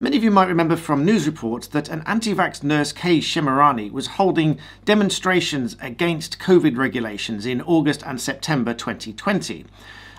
Many of you might remember from news reports that an anti-vax nurse, Kate Shemirani, was holding demonstrations against COVID regulations in August and September 2020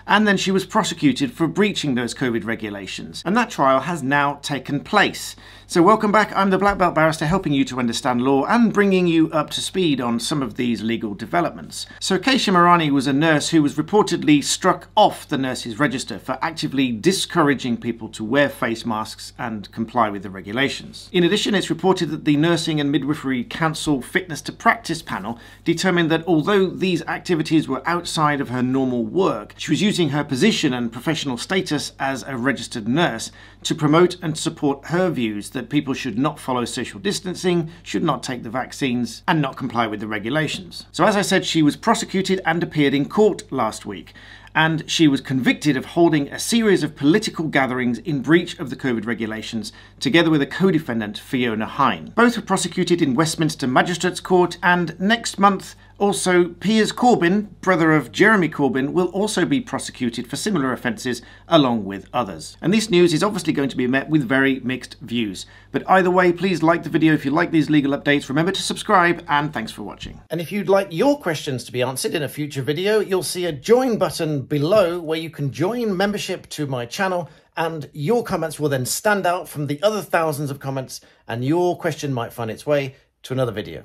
and then she was prosecuted for breaching those COVID regulations. And that trial has now taken place. So welcome back, I'm the Black Belt Barrister helping you to understand law and bringing you up to speed on some of these legal developments. So Kate Shemirani was a nurse who was reportedly struck off the nurses register for actively discouraging people to wear face masks and comply with the regulations. In addition, it's reported that the Nursing and Midwifery Council Fitness to Practice panel determined that although these activities were outside of her normal work, she was using her position and professional status as a registered nurse to promote and support her views that people should not follow social distancing, should not take the vaccines, and not comply with the regulations. So, as I said, she was prosecuted and appeared in court last week and she was convicted of holding a series of political gatherings in breach of the COVID regulations, together with a co-defendant, Fiona Hine. Both were prosecuted in Westminster Magistrates Court, and next month, also, Piers Corbyn, brother of Jeremy Corbyn, will also be prosecuted for similar offences along with others. And this news is obviously going to be met with very mixed views. But either way, please like the video if you like these legal updates. Remember to subscribe and thanks for watching. And if you'd like your questions to be answered in a future video, you'll see a join below where you can join membership to my channel and your comments will then stand out from the other thousands of comments and your question might find its way to another video.